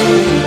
Música